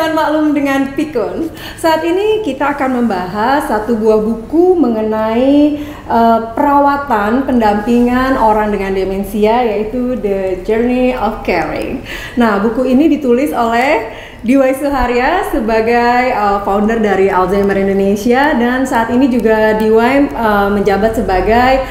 jangan maklum dengan pikun. Saat ini kita akan membahas satu buah buku mengenai uh, perawatan pendampingan orang dengan demensia yaitu The Journey of Caring. Nah, buku ini ditulis oleh Diwai Suharya sebagai uh, founder dari Alzheimer Indonesia dan saat ini juga Diwai uh, menjabat sebagai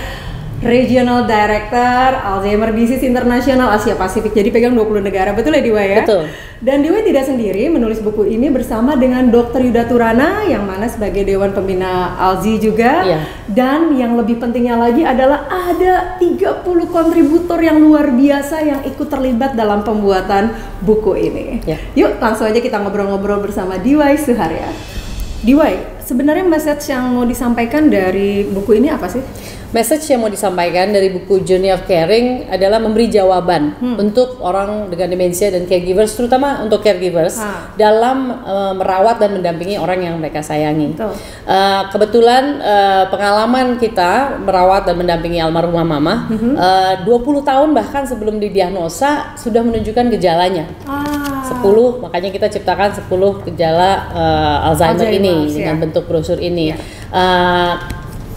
Regional Director Alzheimer Disease International Asia Pasifik. Jadi pegang 20 negara, betul ya Diwa ya? Betul. Dan Diwa tidak sendiri menulis buku ini bersama dengan Dr. Yuda Turana yang mana sebagai Dewan Pembina Alzi juga. Iya. Dan yang lebih pentingnya lagi adalah ada 30 kontributor yang luar biasa yang ikut terlibat dalam pembuatan buku ini. Iya. Yuk langsung aja kita ngobrol-ngobrol bersama Diwai Suharya. Diwai, sebenarnya message yang mau disampaikan dari buku ini apa sih? Message yang mau disampaikan dari buku Journey of Caring adalah memberi jawaban hmm. untuk orang dengan demensia dan caregivers, terutama untuk caregivers ha. dalam uh, merawat dan mendampingi orang yang mereka sayangi. Uh, kebetulan uh, pengalaman kita merawat dan mendampingi almarhumah mama hmm. uh, 20 tahun bahkan sebelum didiagnosa sudah menunjukkan gejalanya. Ah. 10 makanya kita ciptakan 10 gejala uh, Alzheimer, Alzheimer ini ya. dengan bentuk brosur ini. Ya. Uh,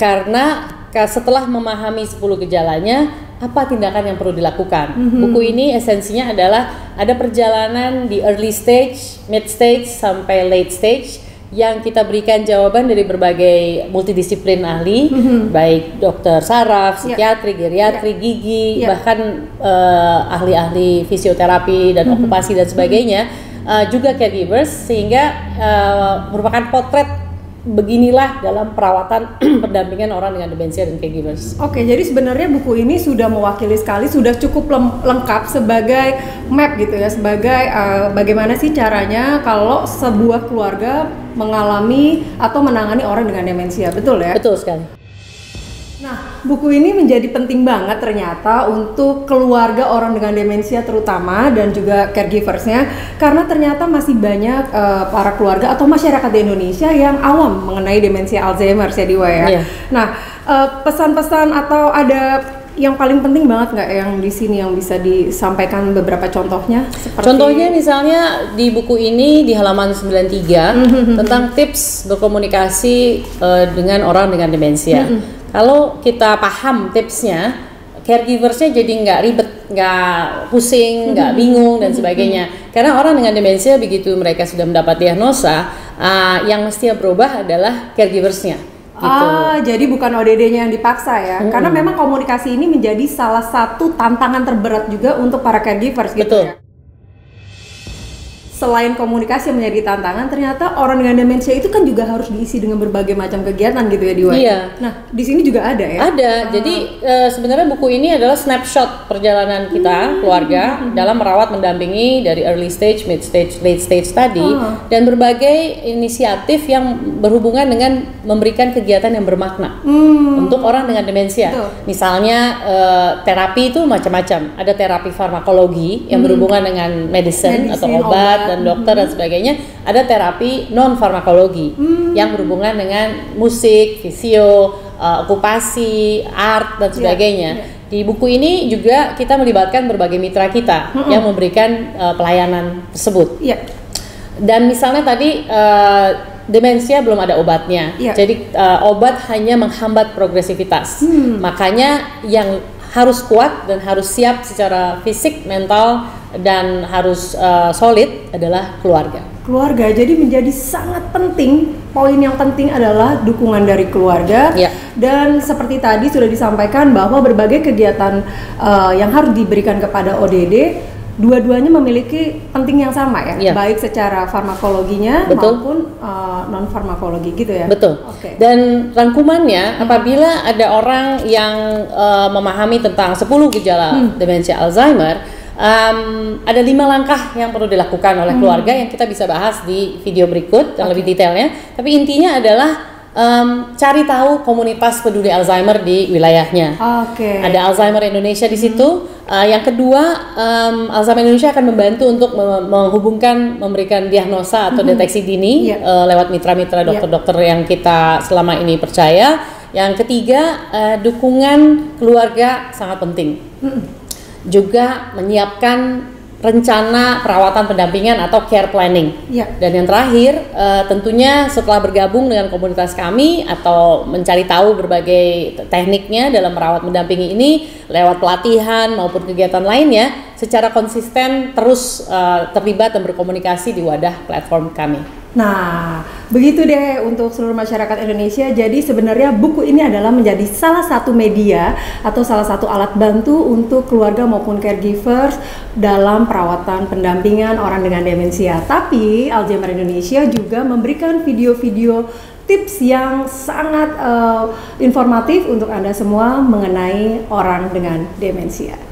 karena setelah memahami 10 gejalanya, apa tindakan yang perlu dilakukan? Mm -hmm. Buku ini esensinya adalah ada perjalanan di early stage, mid stage sampai late stage yang kita berikan jawaban dari berbagai multidisiplin ahli, mm -hmm. baik dokter saraf, ya. psikiatri, yeah. geriatri, yeah. gigi, yeah. bahkan uh, ahli-ahli fisioterapi dan mm -hmm. okupasi dan sebagainya, uh, juga caregivers sehingga uh, merupakan potret beginilah dalam perawatan pendampingan orang dengan demensia dan caregivers. Oke, jadi sebenarnya buku ini sudah mewakili sekali, sudah cukup lengkap sebagai map gitu ya, sebagai uh, bagaimana sih caranya kalau sebuah keluarga mengalami atau menangani orang dengan demensia, betul ya? Betul sekali. Nah, buku ini menjadi penting banget ternyata untuk keluarga orang dengan demensia terutama dan juga caregiversnya karena ternyata masih banyak uh, para keluarga atau masyarakat di Indonesia yang awam mengenai demensia Alzheimer ya Diwa ya. Yeah. Nah, eh, pesan-pesan uh, atau ada yang paling penting banget nggak yang di sini yang bisa disampaikan beberapa contohnya? Seperti... Contohnya misalnya di buku ini di halaman 93 tentang tips berkomunikasi uh, dengan orang dengan demensia. Kalau kita paham tipsnya, caregiversnya jadi nggak ribet, nggak pusing, nggak mm-hmm. bingung dan mm-hmm. sebagainya. Karena orang dengan demensia begitu mereka sudah mendapat diagnosa, uh, yang mesti berubah adalah caregiversnya. Gitu. Ah, jadi bukan ODD-nya yang dipaksa ya. Hmm. Karena memang komunikasi ini menjadi salah satu tantangan terberat juga untuk para caregivers gitu Betul. ya selain komunikasi yang menjadi tantangan, ternyata orang dengan demensia itu kan juga harus diisi dengan berbagai macam kegiatan gitu ya Diwa. Iya. Nah di sini juga ada ya. Ada. Ah. Jadi e, sebenarnya buku ini adalah snapshot perjalanan kita hmm. keluarga hmm. dalam merawat mendampingi dari early stage, mid stage, late stage tadi ah. dan berbagai inisiatif yang berhubungan dengan memberikan kegiatan yang bermakna hmm. untuk orang dengan demensia. Betul. Misalnya e, terapi itu macam-macam. Ada terapi farmakologi yang hmm. berhubungan dengan medicine, medicine atau obat, obat dan dokter dan sebagainya ada terapi non farmakologi hmm. yang berhubungan dengan musik, visio, uh, okupasi, art dan iya, sebagainya. Yeah, yeah. Di buku ini juga kita melibatkan berbagai mitra kita hmm. yang memberikan uh, pelayanan tersebut. Yeah. Dan misalnya tadi uh, demensia belum ada obatnya, yeah. jadi uh, obat hanya menghambat progresivitas. Hmm. Makanya yang harus kuat dan harus siap secara fisik, mental, dan harus uh, solid adalah keluarga. Keluarga jadi menjadi sangat penting. Poin yang penting adalah dukungan dari keluarga. Ya. Dan seperti tadi sudah disampaikan bahwa berbagai kegiatan uh, yang harus diberikan kepada ODD dua-duanya memiliki penting yang sama ya, ya. baik secara farmakologinya Betul. maupun uh, non farmakologi gitu ya. Betul. Okay. Dan rangkumannya hmm. apabila ada orang yang uh, memahami tentang 10 gejala hmm. demensia Alzheimer um, ada lima langkah yang perlu dilakukan oleh hmm. keluarga yang kita bisa bahas di video berikut yang okay. lebih detailnya. Tapi intinya adalah um, cari tahu komunitas peduli Alzheimer di wilayahnya. Okay. Ada Alzheimer Indonesia di situ. Hmm. Uh, yang kedua, um, Alzheimer Indonesia akan membantu untuk menghubungkan, memberikan diagnosa atau hmm. deteksi dini yeah. uh, lewat mitra-mitra iya. dokter-dokter yeah. yang kita selama ini percaya. Yang ketiga, uh, dukungan keluarga sangat penting. Hmm juga menyiapkan rencana perawatan pendampingan atau care planning. Ya. Dan yang terakhir, uh, tentunya setelah bergabung dengan komunitas kami atau mencari tahu berbagai tekniknya dalam merawat mendampingi ini lewat pelatihan maupun kegiatan lainnya, secara konsisten terus uh, terlibat dan berkomunikasi di wadah platform kami. Nah, begitu deh untuk seluruh masyarakat Indonesia. Jadi sebenarnya buku ini adalah menjadi salah satu media atau salah satu alat bantu untuk keluarga maupun caregivers dalam perawatan pendampingan orang dengan demensia. Tapi Alzheimer Indonesia juga memberikan video-video tips yang sangat uh, informatif untuk Anda semua mengenai orang dengan demensia.